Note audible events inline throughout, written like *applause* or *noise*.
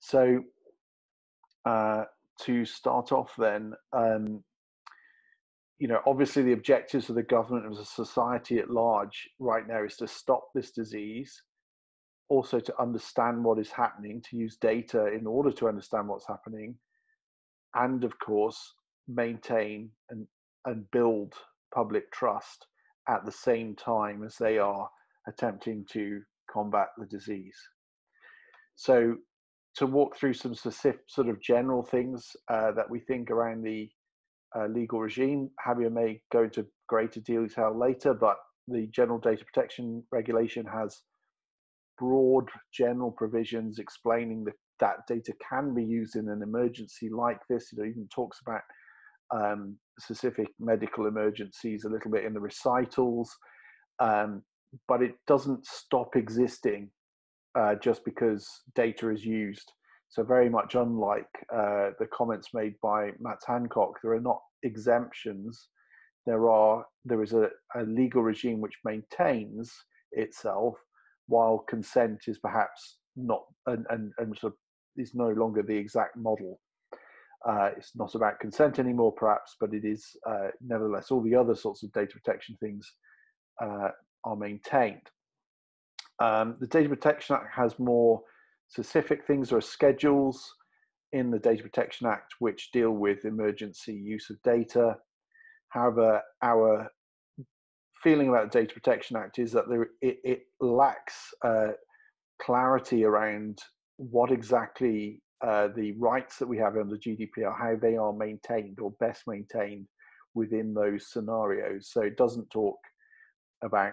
So, uh, to start off, then, um, you know, obviously the objectives of the government and the society at large right now is to stop this disease, also to understand what is happening, to use data in order to understand what's happening, and of course, maintain and, and build public trust at the same time as they are attempting to combat the disease. So, to walk through some specific, sort of general things uh, that we think around the uh, legal regime, Javier may go into greater detail later, but the General Data Protection Regulation has broad general provisions explaining that that data can be used in an emergency like this. It even talks about um, specific medical emergencies a little bit in the recitals, um, but it doesn't stop existing uh, just because data is used. So very much unlike uh, the comments made by Matt Hancock, there are not exemptions. There are there is a, a legal regime which maintains itself, while consent is perhaps not and, and, and sort of is no longer the exact model. Uh, it's not about consent anymore, perhaps, but it is uh, nevertheless all the other sorts of data protection things uh, are maintained. Um, the Data Protection Act has more specific things. Are schedules in the Data Protection Act which deal with emergency use of data. However, our feeling about the Data Protection Act is that there, it, it lacks uh, clarity around what exactly uh, the rights that we have under GDPR, how they are maintained or best maintained within those scenarios. So it doesn't talk about,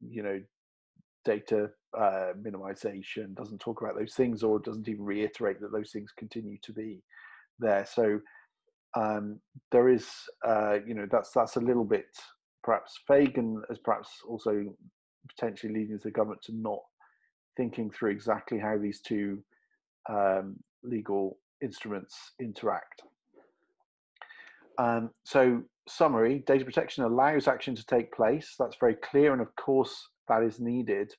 you know, data uh, minimization, doesn't talk about those things, or doesn't even reiterate that those things continue to be there. So um, there is, uh, you know, that's that's a little bit perhaps vague and as perhaps also potentially leading the government to not thinking through exactly how these two um, legal instruments interact. Um, so, summary data protection allows action to take place. That's very clear, and of course, that is needed.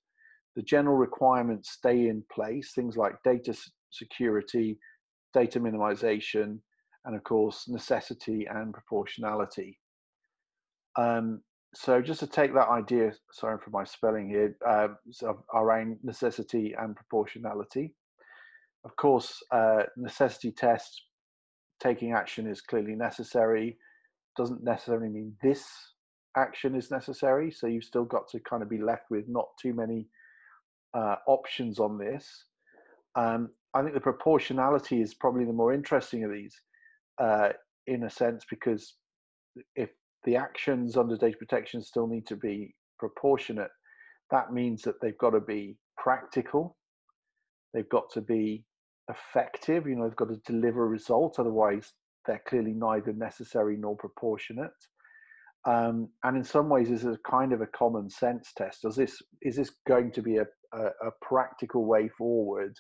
The general requirements stay in place, things like data security, data minimization, and of course, necessity and proportionality. Um, so just to take that idea, sorry for my spelling here, uh, around necessity and proportionality. Of course, uh, necessity tests, taking action is clearly necessary. Doesn't necessarily mean this action is necessary. So you've still got to kind of be left with not too many uh, options on this. Um, I think the proportionality is probably the more interesting of these, uh, in a sense, because if the actions under data protection still need to be proportionate. That means that they've got to be practical, they've got to be effective, you know, they've got to deliver a result, otherwise, they're clearly neither necessary nor proportionate. Um, and in some ways, is a kind of a common sense test. Does this is this going to be a, a, a practical way forward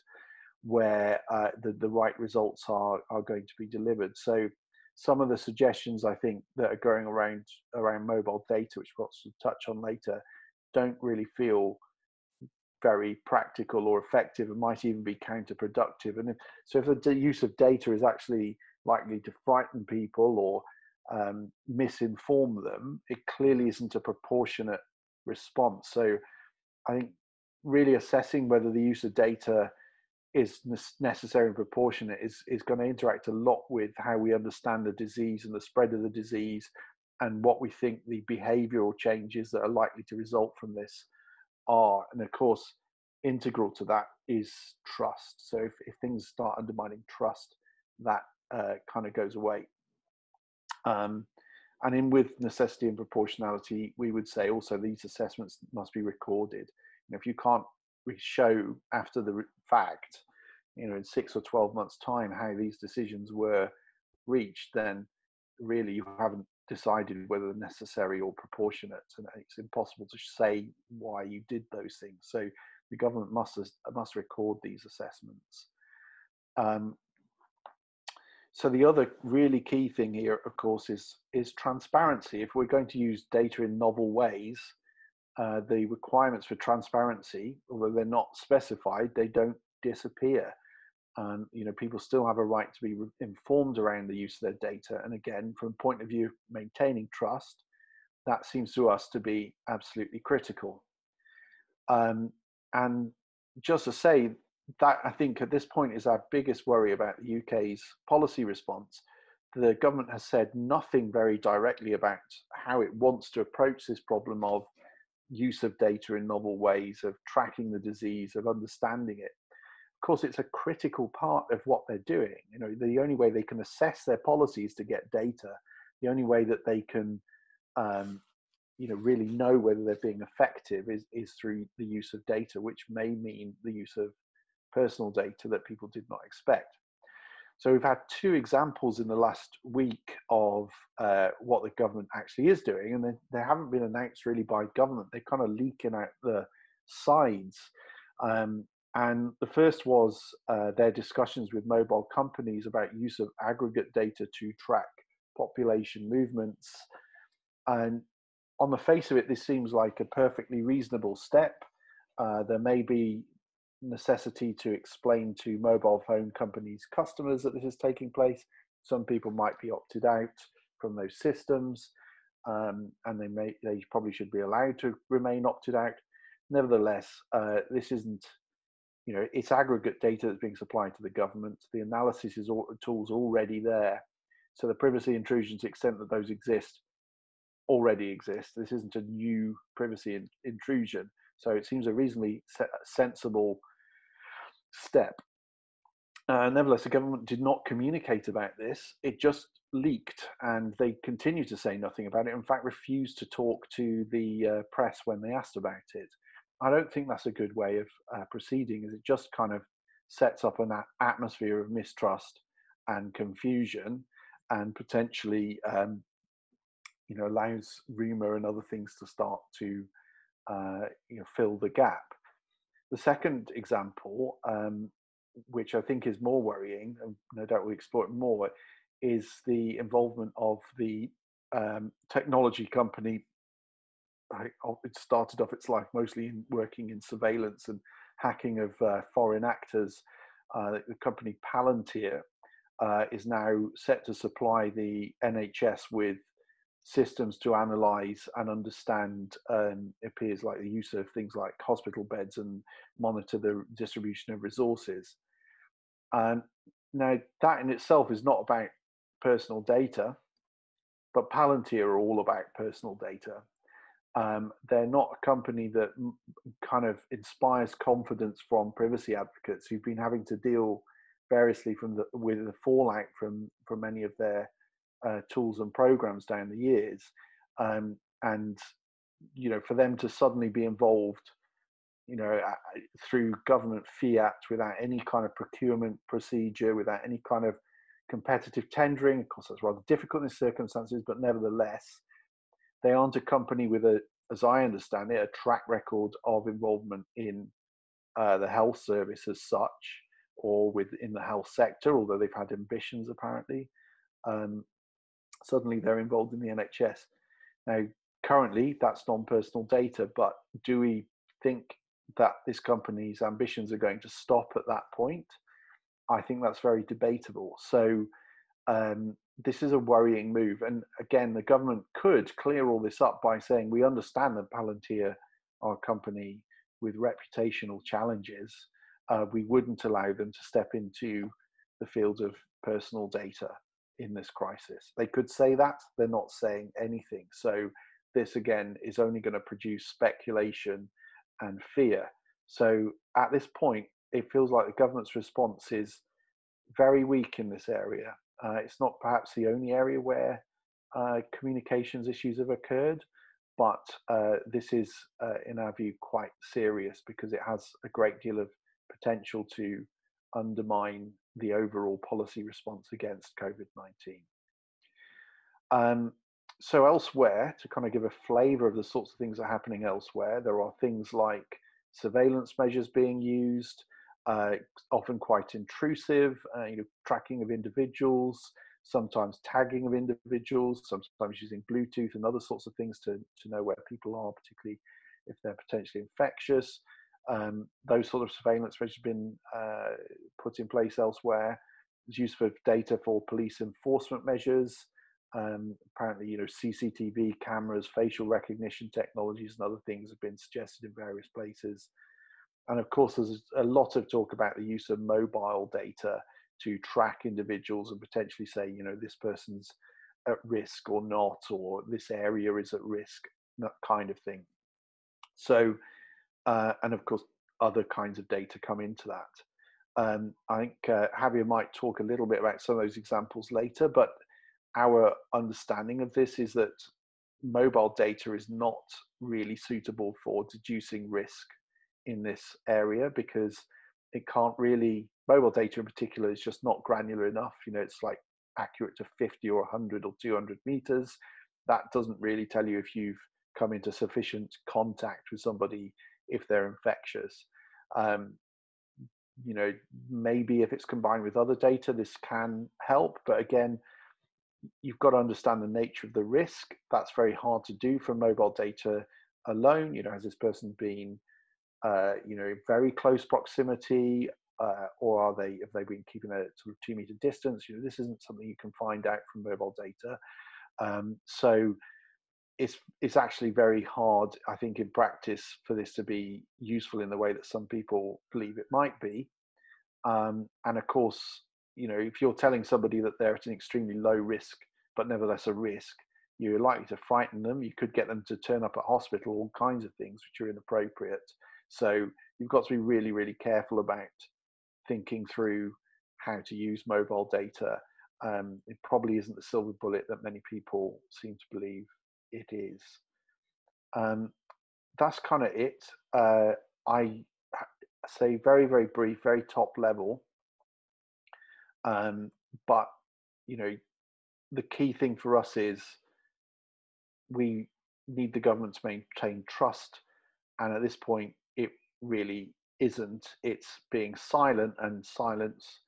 where uh, the, the right results are are going to be delivered? So some of the suggestions I think that are going around around mobile data, which we'll touch on later, don't really feel very practical or effective and might even be counterproductive. And if, so, if the use of data is actually likely to frighten people or um, misinform them, it clearly isn't a proportionate response. So, I think really assessing whether the use of data is necessary and proportionate is is going to interact a lot with how we understand the disease and the spread of the disease and what we think the behavioral changes that are likely to result from this are. And of course integral to that is trust. So if, if things start undermining trust that uh, kind of goes away um, and in with necessity and proportionality we would say also these assessments must be recorded you know, if you can't show after the fact, you know, in six or 12 months' time, how these decisions were reached, then really you haven't decided whether necessary or proportionate. And it's impossible to say why you did those things. So the government must, must record these assessments. Um, so the other really key thing here, of course, is is transparency. If we're going to use data in novel ways, uh, the requirements for transparency, although they're not specified, they don't disappear. and you know people still have a right to be informed around the use of their data and again from a point of view of maintaining trust that seems to us to be absolutely critical um, and just to say that i think at this point is our biggest worry about the uk's policy response. The government has said nothing very directly about how it wants to approach this problem of use of data in novel ways of tracking the disease of understanding it. Of course, it's a critical part of what they're doing. You know, the only way they can assess their policies to get data, the only way that they can, um, you know, really know whether they're being effective is is through the use of data, which may mean the use of personal data that people did not expect. So we've had two examples in the last week of uh, what the government actually is doing, and they, they haven't been announced really by government. They're kind of leaking out the sides. Um, and the first was uh, their discussions with mobile companies about use of aggregate data to track population movements. And on the face of it, this seems like a perfectly reasonable step. Uh, there may be necessity to explain to mobile phone companies' customers that this is taking place. Some people might be opted out from those systems, um, and they may they probably should be allowed to remain opted out. Nevertheless, uh, this isn't you know it's aggregate data that's being supplied to the government the analysis is all, tools already there so the privacy intrusions to the extent that those exist already exist this isn't a new privacy in, intrusion so it seems a reasonably sensible step uh, nevertheless the government did not communicate about this it just leaked and they continue to say nothing about it in fact refused to talk to the uh, press when they asked about it I don't think that's a good way of uh, proceeding. Is it just kind of sets up an atmosphere of mistrust and confusion, and potentially, um, you know, allows rumor and other things to start to, uh, you know, fill the gap. The second example, um, which I think is more worrying, and no doubt we'll explore it more, is the involvement of the um, technology company it started off its life mostly in working in surveillance and hacking of uh, foreign actors. Uh, the company Palantir uh, is now set to supply the NHS with systems to analyze and understand um, appears like the use of things like hospital beds and monitor the distribution of resources. And now that in itself is not about personal data but palantir are all about personal data. Um, they're not a company that kind of inspires confidence from privacy advocates who've been having to deal variously from the with the fallout from from many of their uh, tools and programs down the years um, and you know for them to suddenly be involved you know through government fiat without any kind of procurement procedure without any kind of competitive tendering of course that's rather difficult in circumstances but nevertheless they aren't a company with a, as I understand it, a track record of involvement in uh, the health service as such, or within the health sector, although they've had ambitions apparently. Um, suddenly they're involved in the NHS. Now, currently, that's non-personal data, but do we think that this company's ambitions are going to stop at that point? I think that's very debatable. So um, this is a worrying move. And again, the government could clear all this up by saying, we understand that Palantir are a company with reputational challenges. Uh, we wouldn't allow them to step into the field of personal data in this crisis. They could say that, they're not saying anything. So, this again is only going to produce speculation and fear. So, at this point, it feels like the government's response is very weak in this area. Uh, it's not perhaps the only area where uh, communications issues have occurred, but uh, this is, uh, in our view, quite serious because it has a great deal of potential to undermine the overall policy response against COVID 19. Um, so, elsewhere, to kind of give a flavour of the sorts of things that are happening elsewhere, there are things like surveillance measures being used, uh, often quite intrusive, uh, you know, tracking of individuals, sometimes tagging of individuals, sometimes using Bluetooth and other sorts of things to, to know where people are, particularly if they're potentially infectious. Um, those sort of surveillance measures have been uh, put in place elsewhere. There's use of data for police enforcement measures. Um, apparently, you know, CCTV cameras, facial recognition technologies, and other things have been suggested in various places. And of course, there's a lot of talk about the use of mobile data to track individuals and potentially say, you know, this person's at risk or not, or this area is at risk, that kind of thing. So, uh, and of course, other kinds of data come into that. Um, I think uh, Javier might talk a little bit about some of those examples later, but our understanding of this is that mobile data is not really suitable for deducing risk in this area because it can't really mobile data in particular is just not granular enough you know it's like accurate to 50 or 100 or 200 meters that doesn't really tell you if you've come into sufficient contact with somebody if they're infectious. Um, you know maybe if it's combined with other data this can help but again you've got to understand the nature of the risk. That's very hard to do from mobile data alone you know has this person been uh, you know very close proximity uh, or are they have they been keeping a sort of two meter distance? You know this isn't something you can find out from mobile data. Um, so it's it's actually very hard i think in practice for this to be useful in the way that some people believe it might be. Um, and of course you know if you're telling somebody that they're at an extremely low risk but nevertheless a risk you're likely to frighten them. You could get them to turn up at hospital all kinds of things which are inappropriate. So you've got to be really really careful about thinking through how to use mobile data. Um, it probably isn't the silver bullet that many people seem to believe it is. Um, that's kind of it. Uh, I say very, very brief, very top level. Um, but you know, the key thing for us is we need the government to maintain trust, and at this point, it really isn't. It's being silent, and silence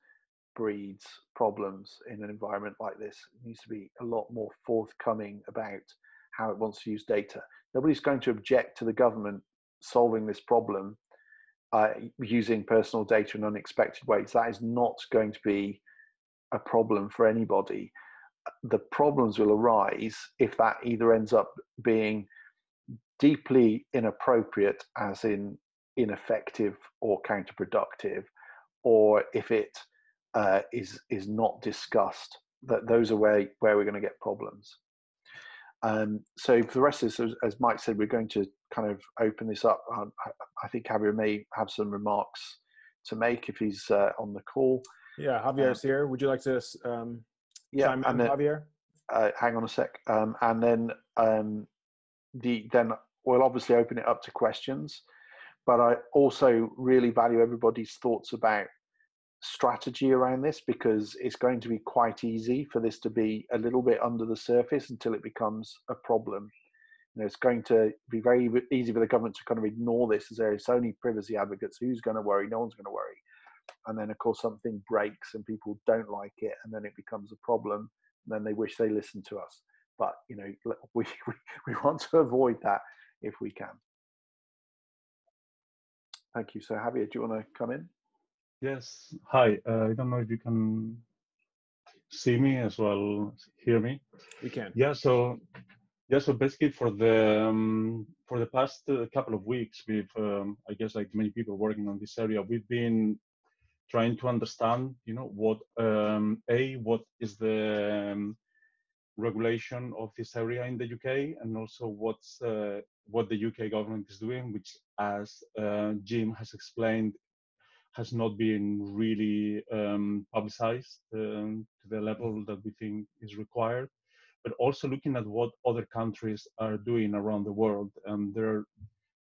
breeds problems in an environment like this. It needs to be a lot more forthcoming about how it wants to use data. Nobody's going to object to the government solving this problem uh, using personal data in unexpected ways. That is not going to be a problem for anybody. The problems will arise if that either ends up being deeply inappropriate, as in ineffective or counterproductive, or if it uh, is is not discussed. That those are where where we're going to get problems. Um, so for the rest of this, as, Mike said, we're going to kind of open this up. Um, I, I, think Javier may have some remarks to make if he's uh, on the call. Yeah, Javier's um, here. Would you like to um, yeah, chime in, then, Javier? Uh, hang on a sec. Um, and then um, the then we'll obviously open it up to questions. But I also really value everybody's thoughts about strategy around this because it's going to be quite easy for this to be a little bit under the surface until it becomes a problem. You know, it's going to be very easy for the government to kind of ignore this as oh, there's only privacy advocates. Who's going to worry? No one's going to worry. And then, of course, something breaks and people don't like it, and then it becomes a problem. And then they wish they listened to us. But you know, we we, *laughs* we want to avoid that if we can. Thank you. So, Javier, do you want to come in? Yes. Hi. Uh, I don't know if you can see me as well, hear me. We can. Yeah. So, yeah. So basically, for the um, for the past uh, couple of weeks, we've um, I guess like many people working on this area, we've been trying to understand, you know, what um, a what is the um, regulation of this area in the UK, and also what's uh, what the UK government is doing, which, as uh, Jim has explained, has not been really um, publicized um, to the level that we think is required, but also looking at what other countries are doing around the world. And there are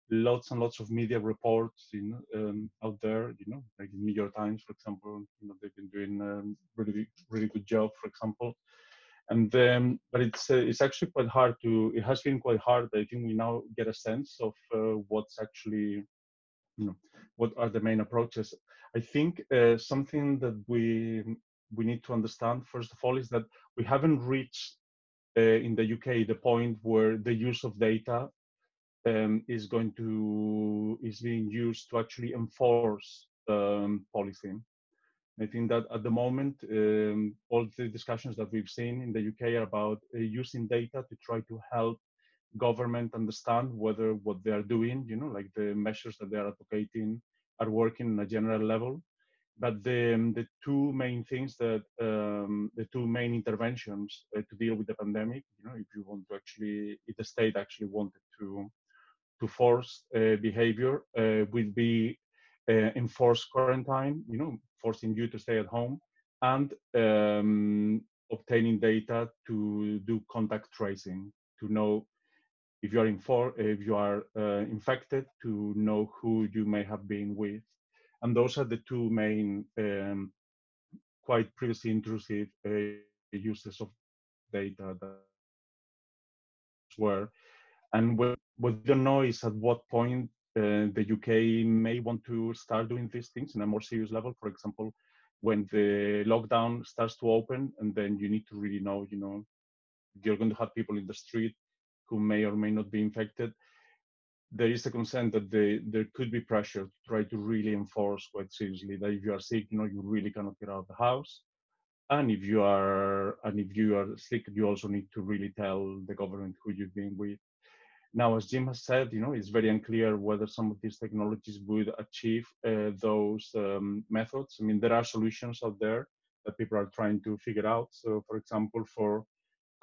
lots and lots of media reports know, um, out there, you know, like the New York Times, for example, you know, they've been doing a um, really, really good job, for example. And then, but it's uh, it's actually quite hard to. It has been quite hard. I think we now get a sense of uh, what's actually you know, what are the main approaches? I think uh, something that we we need to understand first of all is that we haven't reached uh, in the UK the point where the use of data um, is going to is being used to actually enforce um, policy. I think that at the moment, um, all the discussions that we've seen in the UK are about uh, using data to try to help government understand whether what they are doing, you know, like the measures that they are advocating are working on a general level. But the, um, the two main things that, um, the two main interventions uh, to deal with the pandemic, you know, if you want to actually, if the state actually wanted to, to force uh, behavior, uh, would be uh, enforced quarantine, you know, forcing you to stay at home, and um, obtaining data to do contact tracing to know if you are infor- if you are uh, infected to know who you may have been with and those are the two main um, quite previously intrusive uh, uses of data that were and what, what we don't know is at what point uh, the UK may want to start doing these things in a more serious level. For example, when the lockdown starts to open, and then you need to really know, you know, you're going to have people in the street who may or may not be infected. There is a concern that they, there could be pressure to try to really enforce quite seriously that if you are sick, you know, you really cannot get out of the house. And if you are and if you are sick, you also need to really tell the government who you've been with now, as Jim has said, you know, it's very unclear whether some of these technologies would achieve uh, those um, methods. I mean, there are solutions out there that people are trying to figure out. So, for example, for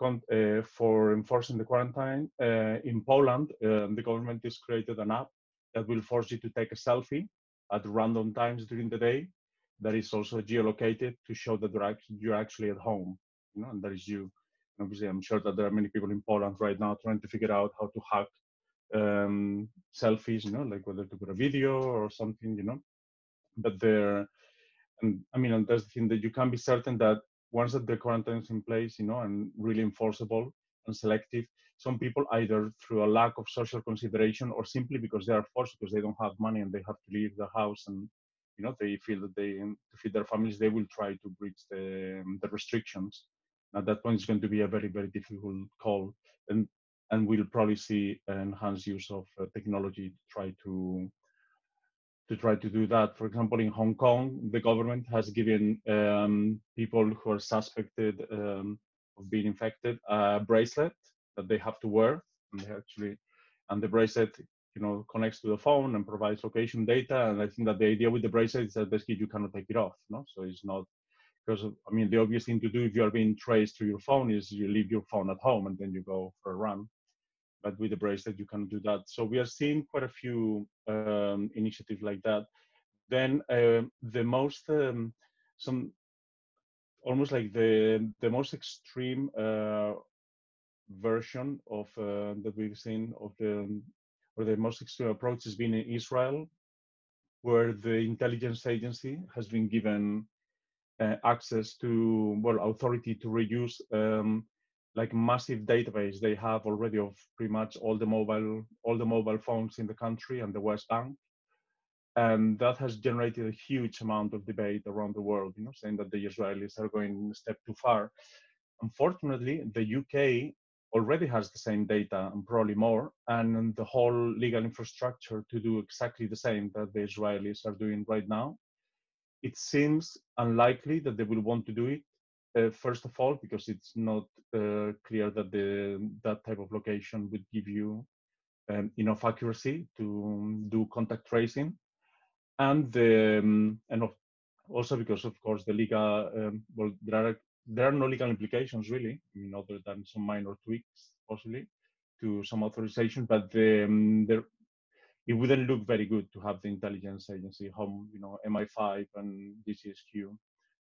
uh, for enforcing the quarantine uh, in Poland, um, the government has created an app that will force you to take a selfie at random times during the day. That is also geolocated to show that you're actually, at home, you know, and that is you obviously i'm sure that there are many people in poland right now trying to figure out how to hack um, selfies you know like whether to put a video or something you know but there and i mean and that's the thing that you can be certain that once that the quarantine is in place you know and really enforceable and selective some people either through a lack of social consideration or simply because they are forced because they don't have money and they have to leave the house and you know they feel that they to feed their families they will try to breach the, the restrictions. At that point it's going to be a very very difficult call and and we'll probably see enhanced use of uh, technology to try to to try to do that. For example, in Hong Kong, the government has given um, people who are suspected um, of being infected a bracelet that they have to wear, and actually, and the bracelet, you know, connects to the phone and provides location data. And I think that the idea with the bracelet is that basically you cannot take it off, no? So it's not because I mean the obvious thing to do if you are being traced through your phone is you leave your phone at home and then you go for a run. But with the bracelet, you can do that. So we are seeing quite a few um, initiatives like that. Then uh, the most um, some almost like the the most extreme uh, version of uh, that we've seen of the or the most extreme approach has been in Israel, where the intelligence agency has been given uh, access to well authority to reuse um, like massive database they have already of pretty much all the mobile all the mobile phones in the country and the West Bank, and that has generated a huge amount of debate around the world. You know, saying that the Israelis are going a step too far. Unfortunately, the UK already has the same data and probably more, and the whole legal infrastructure to do exactly the same that the Israelis are doing right now it seems unlikely that they will want to do it. Uh, first of all, because it's not uh, clear that the that type of location would give you um, enough accuracy to do contact tracing, and the, um, and of, also because of course the legal um, well there are there are no legal implications really, I mean other than some minor tweaks possibly to some authorization, but the, um, there it wouldn't look very good to have the intelligence agency, home, you know, MI5 and GCHQ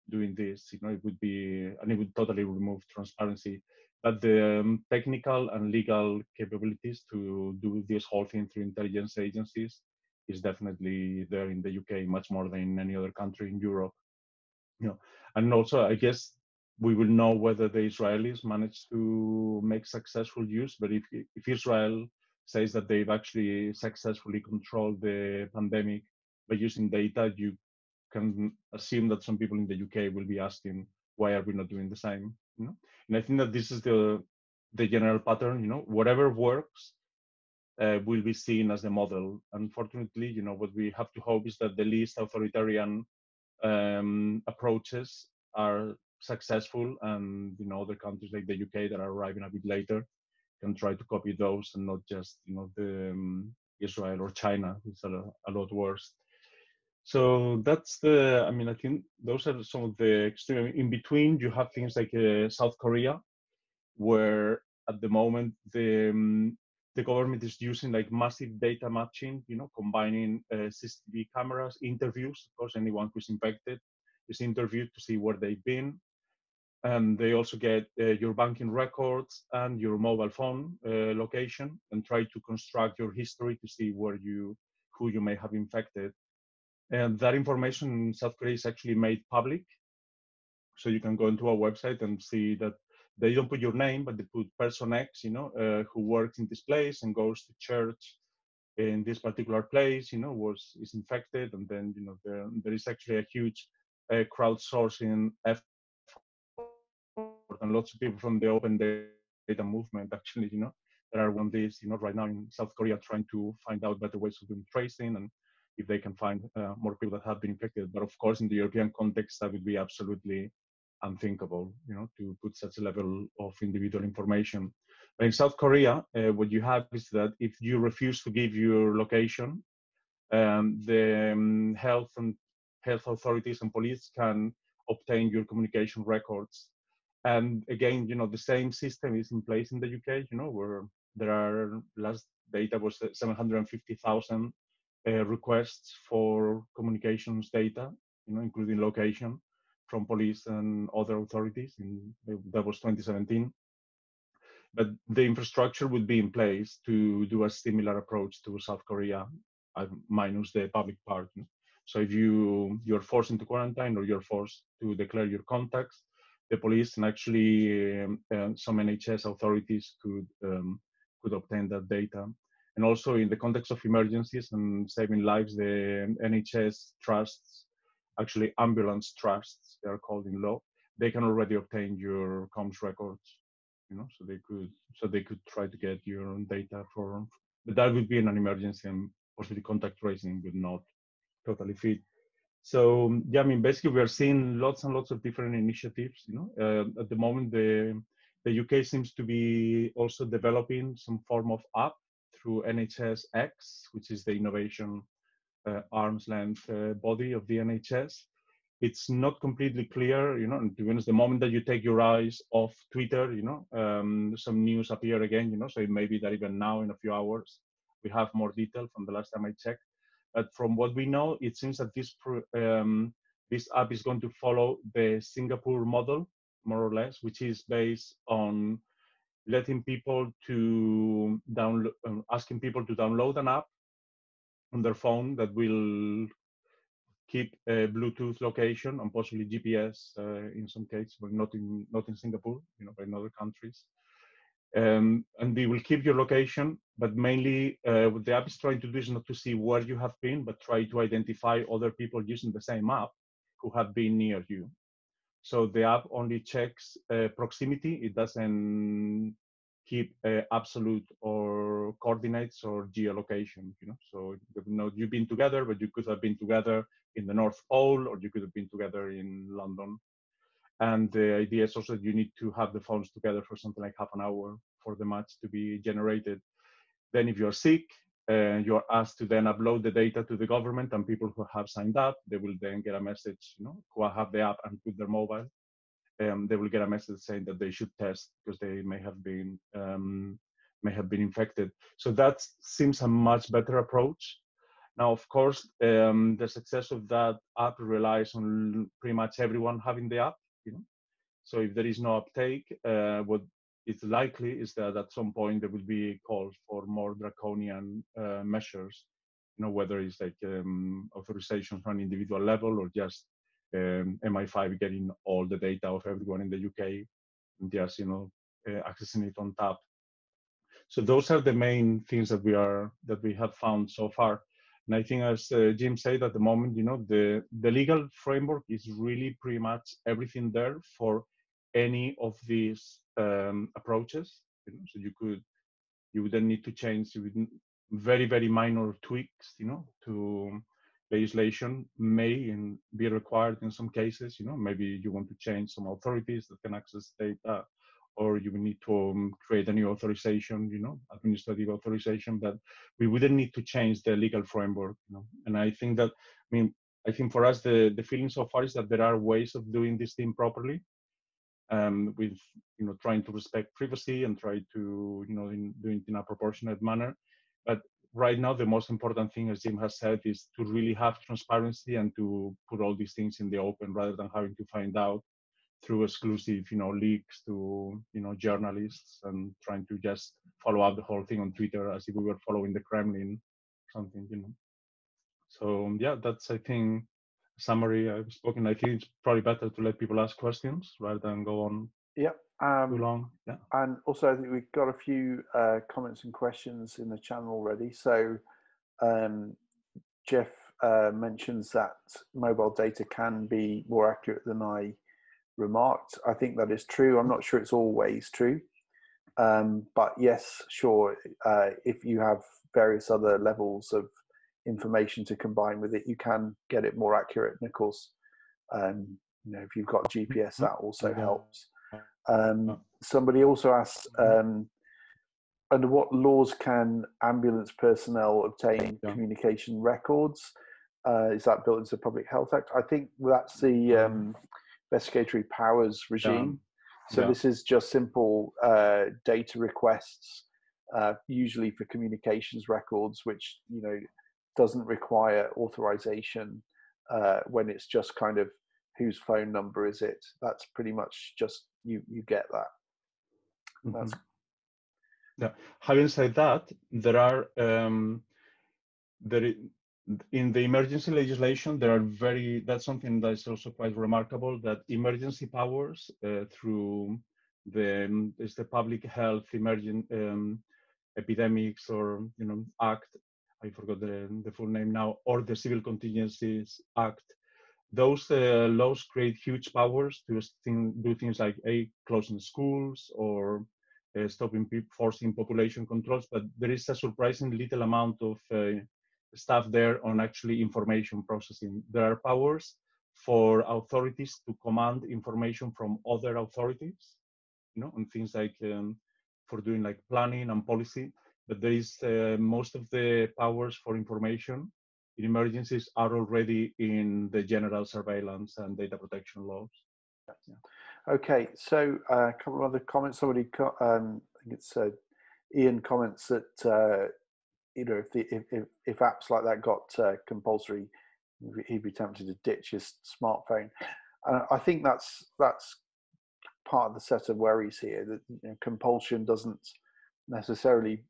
doing this. You know, it would be, and it would totally remove transparency. But the um, technical and legal capabilities to do this whole thing through intelligence agencies is definitely there in the UK, much more than in any other country in Europe. You know, and also I guess we will know whether the Israelis manage to make successful use. But if if Israel says that they've actually successfully controlled the pandemic by using data, you can assume that some people in the UK will be asking, why are we not doing the same? You know? And I think that this is the the general pattern, you know, whatever works uh, will be seen as the model. Unfortunately, you know, what we have to hope is that the least authoritarian um, approaches are successful, and you know, other countries like the UK that are arriving a bit later can try to copy those, and not just you know the um, Israel or China, which are a, a lot worse. So that's the. I mean, I think those are some of the extreme. In between, you have things like uh, South Korea, where at the moment the um, the government is using like massive data matching, you know, combining uh, CCTV cameras, interviews. Of course, anyone who's infected is interviewed to see where they've been. And they also get uh, your banking records and your mobile phone uh, location and try to construct your history to see where you, who you may have infected. And that information in South Korea is actually made public. So you can go into a website and see that they don't put your name, but they put person X, you know, uh, who works in this place and goes to church in this particular place, you know, was is infected, and then you know there there is actually a huge uh, crowdsourcing effort, and lots of people from the open data movement actually, you know, that are on this, you know, right now in South Korea trying to find out better ways of doing tracing and if they can find uh, more people that have been infected. But of course, in the European context, that would be absolutely unthinkable, you know, to put such a level of individual information. But in South Korea, uh, what you have is that if you refuse to give your location, um, the um, health and health authorities and police can obtain your communication records. And again, you know, the same system is in place in the UK, you know, where there are last data was 750,000 uh, requests for communications data, you know, including location from police and other authorities. In, that was 2017. But the infrastructure would be in place to do a similar approach to South Korea, uh, minus the public part. So if you you're forced into quarantine or you're forced to declare your contacts, the police and actually um, some NHS authorities could um, could obtain that data. And also in the context of emergencies and saving lives, the NHS trusts actually ambulance trusts they are called in law they can already obtain your comms records you know so they could so they could try to get your own data for but that would be in an emergency and possibly contact tracing would not totally fit. So yeah i mean basically we are seeing lots and lots of different initiatives you know uh, at the moment the the uk seems to be also developing some form of app through nhs x which is the innovation uh, arm's length uh, body of the NHS. It's not completely clear, you know, and to be honest, the moment that you take your eyes off Twitter, you know, um, some news appear again, you know, so it may be that even now in a few hours, we have more detail from the last time I checked. But from what we know, it seems that this um, this app is going to follow the Singapore model, more or less, which is based on letting people to download, um, asking people to download an app on their phone that will keep a Bluetooth location and possibly GPS uh, in some cases, but not in not in Singapore, you know, but in other countries. Um, and they will keep your location, but mainly uh, what the app is trying to do is not to see where you have been, but try to identify other people using the same app who have been near you. So the app only checks uh, proximity; it doesn't keep uh, absolute or coordinates or geolocation you know? So you know you've been together but you could have been together in the north pole or you could have been together in london. And the idea is also that you need to have the phones together for something like half an hour for the match to be generated. Then if you're sick uh, you're asked to then upload the data to the government and people who have signed up they will then get a message you know who have the app and put their mobile um, they will get a message saying that they should test because they may have been um, may have been infected. So that seems a much better approach. Now, of course, um, the success of that app relies on pretty much everyone having the app. You know, so if there is no uptake, uh, what is likely is that at some point there will be calls for more draconian uh, measures. You know, whether it's like um, authorization from an individual level or just um, MI5 getting all the data of everyone in the UK and just you know uh, accessing it on tap. So those are the main things that we are that we have found so far. And I think, as uh, Jim said, at the moment, you know, the the legal framework is really pretty much everything there for any of these um, approaches. You know, so you could you would then need to change very very minor tweaks, you know, to legislation may in, be required in some cases. You know, maybe you want to change some authorities that can access data, or you need to um, create a new authorization, you know, administrative authorization. That we wouldn't need to change the legal framework. You know, and I think that I mean I think for us the the feeling so far is that there are ways of doing this thing properly. Um, with you know trying to respect privacy and try to you know in, doing it in a proportionate manner. But right now the most important thing as jim has said is to really have transparency and to put all these things in the open rather than having to find out through exclusive you know leaks to you know journalists and trying to just follow up the whole thing on twitter as if we were following the kremlin something you know. So yeah that's i think summary i've spoken i think it's probably better to let people ask questions rather than go on yeah um, too long. Yeah. And also, I think we've got a few uh, comments and questions in the channel already. So, um, Jeff uh, mentions that mobile data can be more accurate than I remarked. I think that is true. I'm not sure it's always true. Um, but yes, sure, uh, if you have various other levels of information to combine with it, you can get it more accurate. And of course, um, you know, if you've got GPS, that also helps. Um, somebody also asked, mm-hmm. um, under what laws can ambulance personnel obtain communication records? Uh, is that built into the Public Health Act? I think that's the mm-hmm. um, investigatory powers regime. So this is just simple uh, data requests, uh, usually for communications records, which you know doesn't require authorization uh, when it's just kind of whose phone number is it. That's pretty much just you you get that. Mm-hmm. Yeah. Having said that, there are um, there in the emergency legislation there are very that's something that's also quite remarkable that emergency powers uh, through the um, is the public health emergent um, epidemics or you know act i forgot the, the full name now or the civil contingencies act. Those uh, laws create huge powers to do things like a closing schools or uh, stopping people forcing population controls but there is a surprising little amount of uh, stuff there on actually information processing. There are powers for authorities to command information from other authorities you know on things like um, for doing like planning and policy but there is uh, most of the powers for information in emergencies are already in the general surveillance and data protection laws. Yeah. Okay, so uh, a couple of other comments. Somebody, um, I think it's uh, Ian comments that uh, you know if, the, if, if, if apps like that got uh, compulsory, he'd be tempted to ditch his smartphone. And I think that's that's part of the set of worries here. That you know, compulsion doesn't necessarily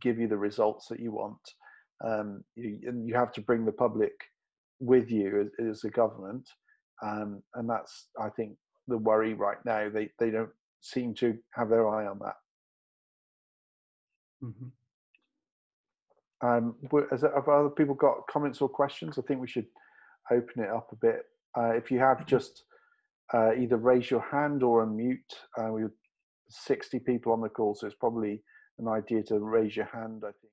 give you the results that you want um, you, and you have to bring the public with you as, as a government, um, and that's I think the worry right now. They they don't seem to have their eye on that. Mm-hmm. Um, has, have other people got comments or questions? I think we should open it up a bit. Uh, if you have, just uh, either raise your hand or unmute. Uh, we have 60 people on the call, so it's probably an idea to raise your hand. I think.